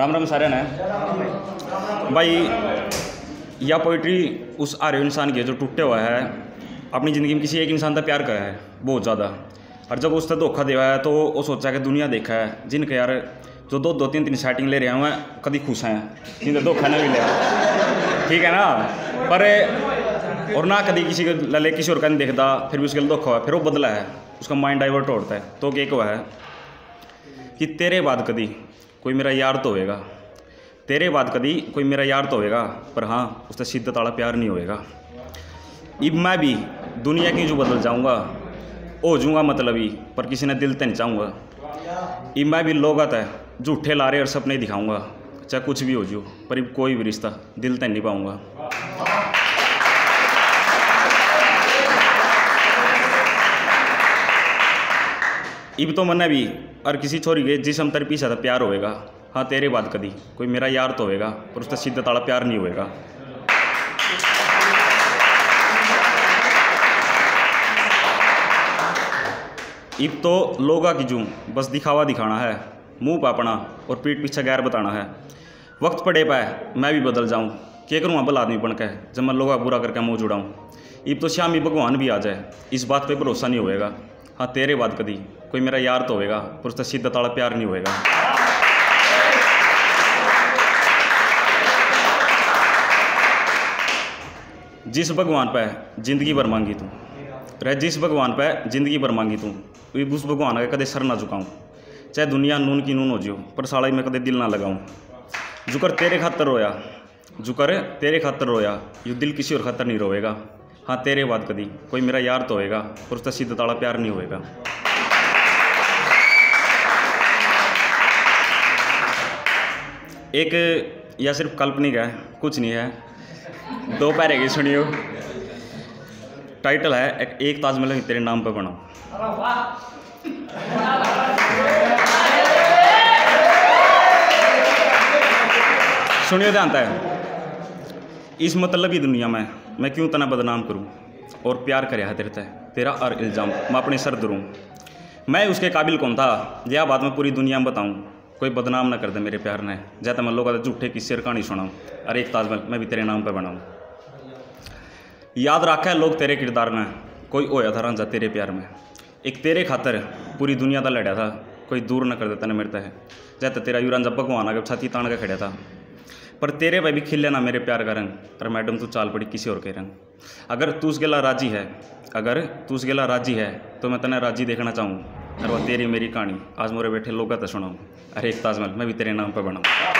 राम राम सारे ने। भाई, यह पोइट्री उस आर्य इंसान की है जो टूटे हुआ है। अपनी ज़िंदगी में किसी एक इंसान का प्यार करा है, बहुत ज़्यादा। और जब उसने धोखा दिया है तो वो सोचा कि दुनिया देखा है, जिनके यार जो दो दो, तीन तीन सेटिंग ले रहे हैं कभी खुश हैं। जिनका धोखा नहीं मिले। ठीक है ना? पर, और ना कभी किसी को लले किसी और का नहीं देखता, फिर भी उसके लिए धोखा हुआ फिर वो बदला है। उसका माइंड डाइवर्ट होता है। तो एक हुआ है कि तेरे बाद कभी कोई मेरा यार तो होएगा। तेरे बाद कभी कोई मेरा यार तो होएगा, पर हाँ उससे शिद्दत वाला प्यार नहीं होएगा। इब मैं भी दुनिया की जो बदल जाऊँगा हो जूँगा मतलब ही, पर किसी ने दिल तो नहीं चाहूँगा। इब मैं भी लोग आता है, झूठे लारे और सपने दिखाऊँगा, चाहे कुछ भी हो जो पर इब कोई भी रिश्ता दिल तो नहीं पाऊँगा। इब तो मना भी और किसी छोरी के जिसम तर पीछा था प्यार होएगा हाँ तेरे बाद कभी कोई मेरा यार तो होएगा पर उसका सिद्ध ताला प्यार नहीं होएगा इब तो लोगा की जूं, बस दिखावा दिखाना है, मुँह पे अपना, और पीठ पीछे गैर बताना है। वक्त पड़े पाए, मैं भी बदल जाऊँ। क्या करूँ भला आदमी बन के जब मैं लोगा बुरा करके मुँह जुड़ाऊँ। इब तो श्यामी भगवान भी आ जाए, इस बात पे भरोसा नहीं होएगा हाँ तेरे बाद कभी कोई मेरा यार तो होएगा, पर उसका शिद्दत वाला प्यार नहीं होएगा। जिस भगवान पे ज़िंदगी भर मांगी तू, रह जिस भगवान पे ज़िंदगी भर मांगी तू उस भगवान का कदे सर ना झुकाऊँ, चाहे दुनिया नून की नून हो जियो, पर साला ही मैं कदे दिल ना लगाऊँ। जुकर तेरे खातर रोया, जुकर तेरे खातर रोया, यू दिल किसी और खातर नहीं रोएगा। हाँ तेरे बाद कभी कोई मेरा यार तो होएगा पर उसका सीधा ताला प्यार नहीं होएगा। एक या सिर्फ़ काल्पनिक है कुछ नहीं है। दो पैरे की सुनियो। टाइटल है एक, एक ताजमहल तेरे नाम पर बना। सुनियो ध्यान है इस मतलब दुनिया में मैं क्यों तना बदनाम करूँ? और प्यार कर है तेरे तेरा और इल्ज़ाम, मैं अपने सर दूँ मैं उसके काबिल कौन था? यह बात मैं पूरी दुनिया में बताऊँ। कोई बदनाम ना कर दे मेरे प्यार ने। जैसे मैं लोगों झूठे किस्से और कहानी सुनाऊँ। अरे एक ताजमहल मैं भी तेरे नाम पर बनाऊँ। याद रखा है लोग तेरे किरदार में कोई होया था रांझा तेरे प्यार में। एक तेरे खातर पूरी दुनिया का लड़ा था। कोई दूर ना कर देता ने मेरे है जैसे तेरा यू रांझा भगवान आगे छाती तान के खड़ा था। पर तेरे पे भी खिल लेना मेरे प्यार का रंग। पर मैडम तू चाल पड़ी किसी और के रंग। अगर तू उस गेला राज़ी है, अगर तू उस गेला राज़ी है तो मैं तेने राज़ी देखना चाहूँ और वह तेरी मेरी कहानी। आज मोरे बैठे लोग तो सुनाऊँ अरे एक ताजमहल, मैं भी तेरे नाम पर बनाऊँ